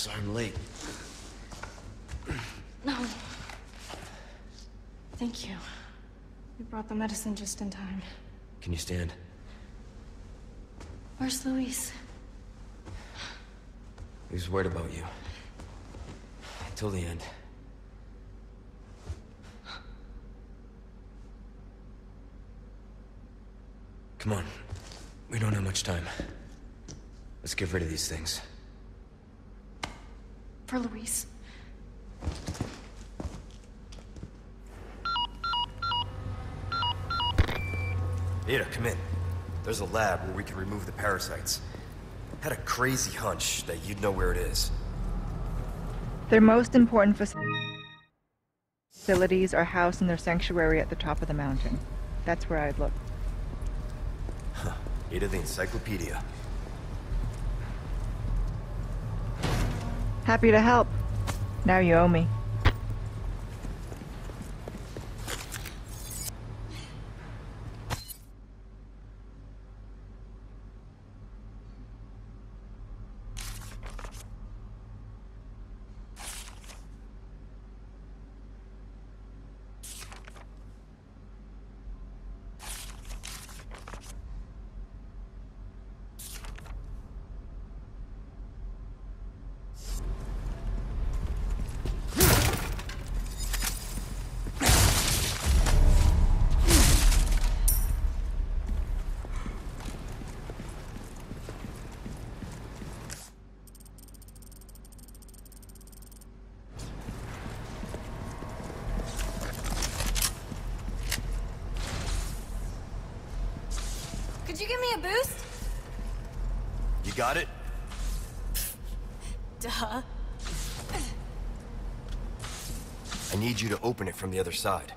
Sorry I'm late. No. Thank you. You brought the medicine just in time. Can you stand? Where's Luis? He was worried about you. Until the end. Come on. We don't have much time. Let's get rid of these things. For Luis. Ada, come in. There's a lab where we can remove the parasites. Had a crazy hunch that you'd know where it is. Their most important facilities are housed in their sanctuary at the top of the mountain. That's where I'd look. Huh. Ada the encyclopedia. Happy to help. Now you owe me. Could you give me a boost? You got it? Duh. I need you to open it from the other side.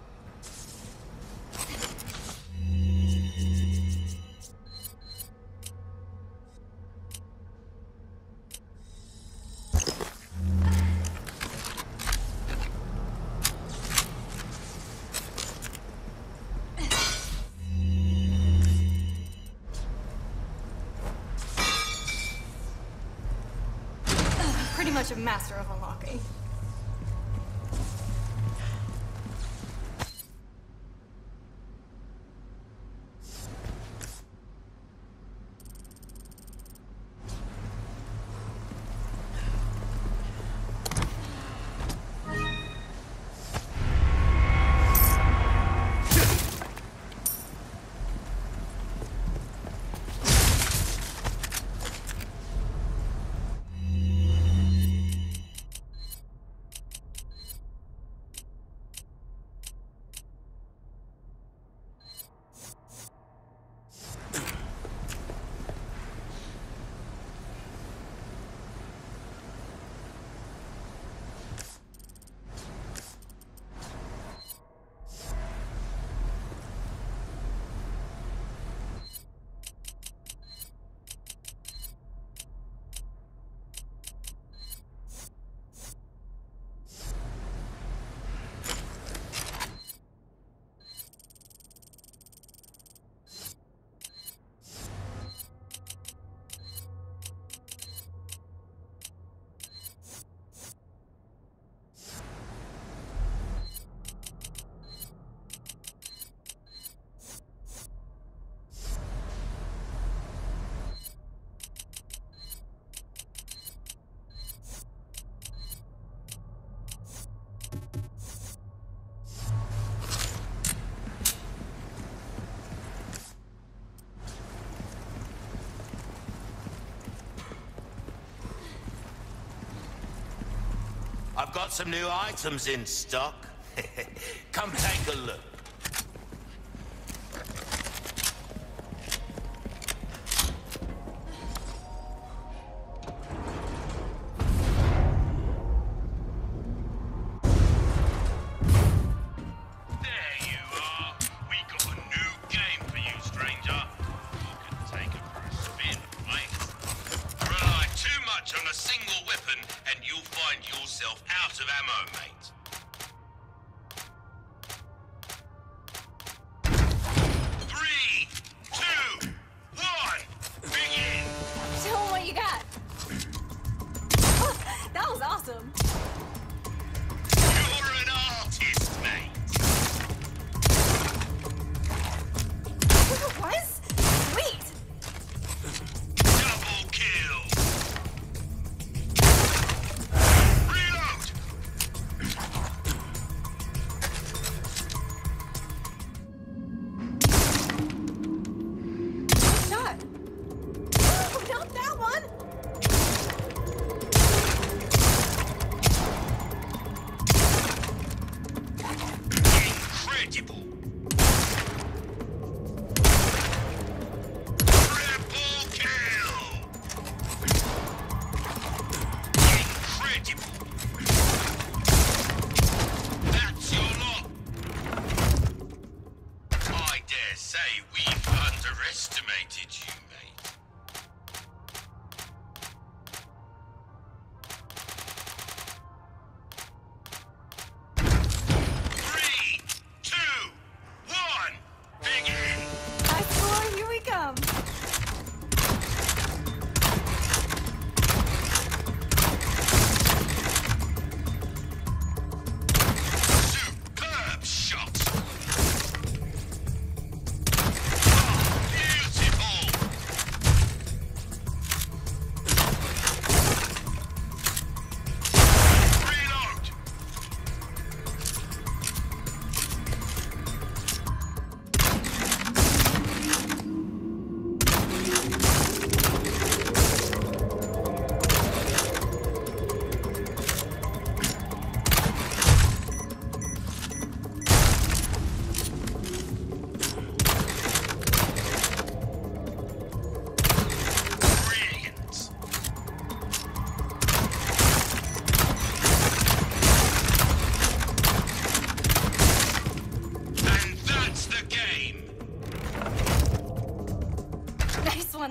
Much a master of I've got some new items in stock. Come take a look. That one.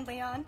Leon.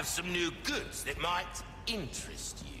Have some new goods that might interest you.